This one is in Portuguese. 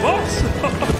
Nossa!